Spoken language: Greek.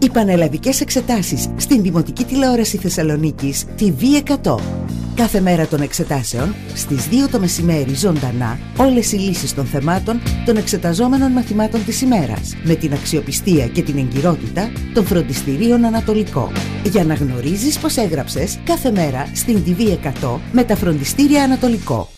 Οι πανελλαδικές εξετάσεις στην Δημοτική Τηλεόραση Θεσσαλονίκης TV100. Κάθε μέρα των εξετάσεων, στις 2 το μεσημέρι ζωντανά, όλες οι λύσεις των θεμάτων των εξεταζόμενων μαθημάτων της ημέρας, με την αξιοπιστία και την εγκυρότητα των φροντιστηρίων Ανατολικό. Για να γνωρίζεις πως έγραψες κάθε μέρα στην TV100 με τα φροντιστήρια Ανατολικό.